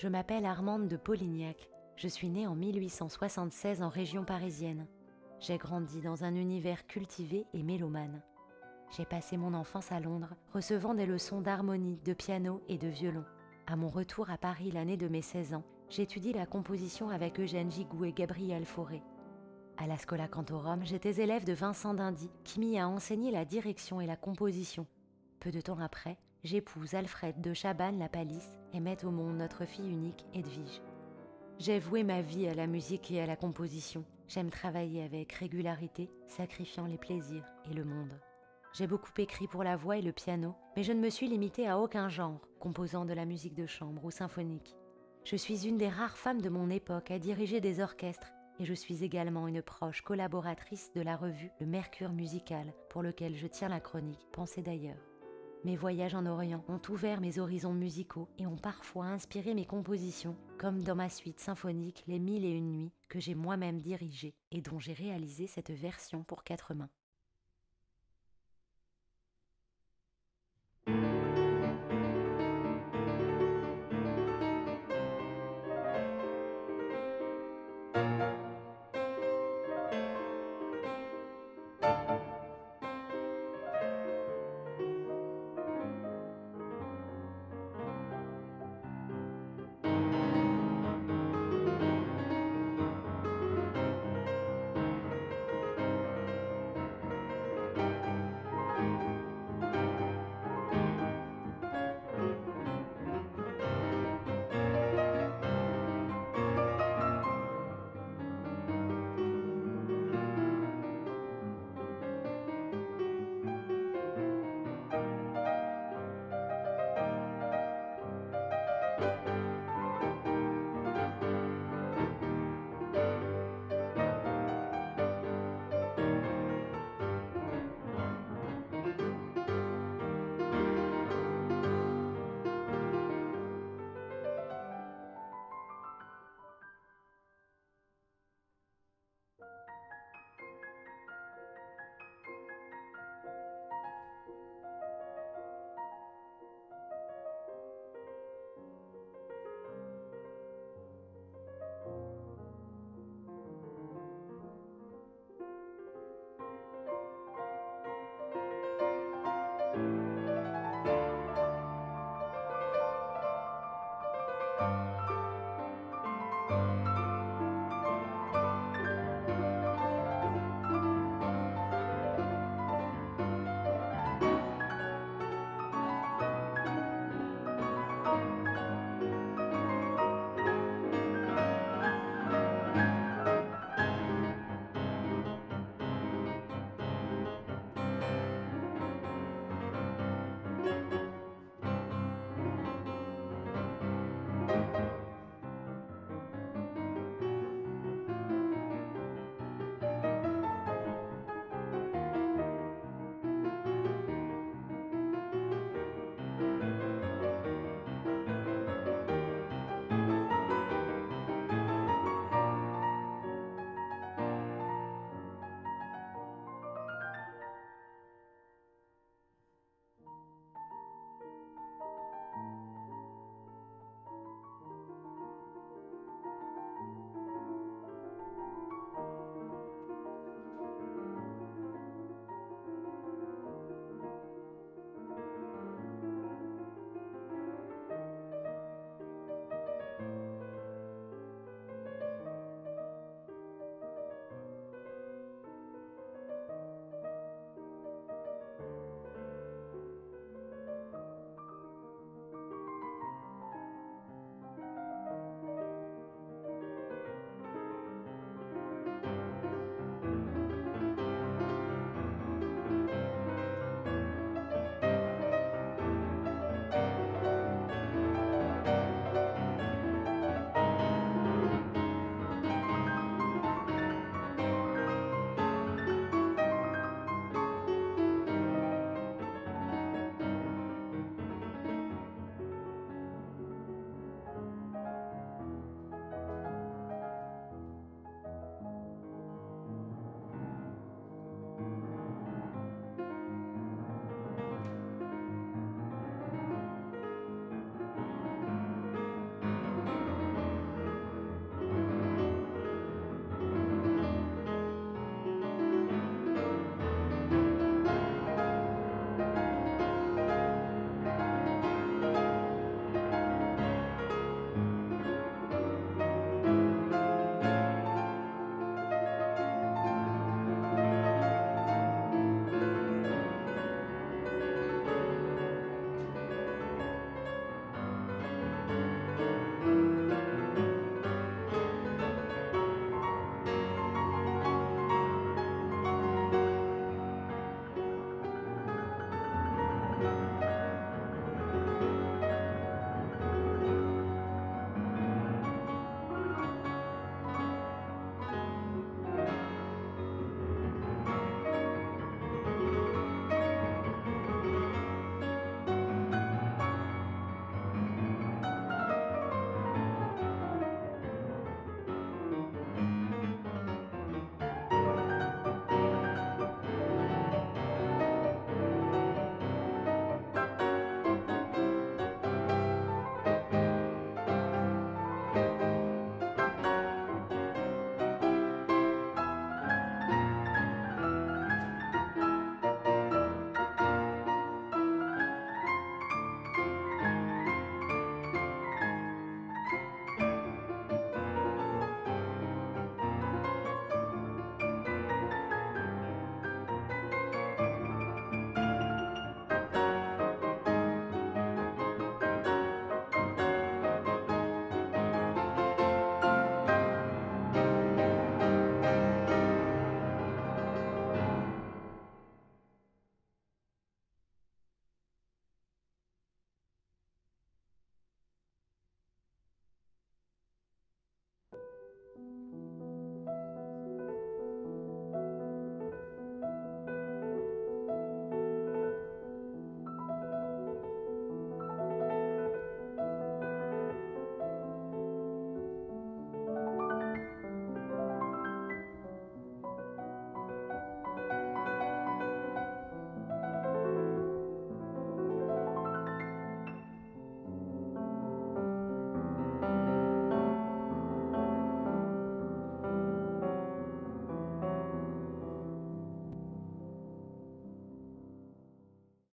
Je m'appelle Armande de Polignac. Je suis née en 1876 en région parisienne. J'ai grandi dans un univers cultivé et mélomane. J'ai passé mon enfance à Londres, recevant des leçons d'harmonie, de piano et de violon. À mon retour à Paris l'année de mes 16 ans, j'étudie la composition avec Eugène Gigou et Gabriel Fauré. À la Scola Cantorum, j'étais élève de Vincent Dindy, qui m'y a enseigné la direction et la composition. Peu de temps après, j'épouse Alfred de Chabannes la Palisse et met au monde notre fille unique, Edwige. J'ai voué ma vie à la musique et à la composition. J'aime travailler avec régularité, sacrifiant les plaisirs et le monde. J'ai beaucoup écrit pour la voix et le piano, mais je ne me suis limitée à aucun genre, composant de la musique de chambre ou symphonique. Je suis une des rares femmes de mon époque à diriger des orchestres et je suis également une proche collaboratrice de la revue Le Mercure musical, pour lequel je tiens la chronique Pensez d'ailleurs. Mes voyages en Orient ont ouvert mes horizons musicaux et ont parfois inspiré mes compositions, comme dans ma suite symphonique Les Mille et Une Nuits, que j'ai moi-même dirigée et dont j'ai réalisé cette version pour quatre mains.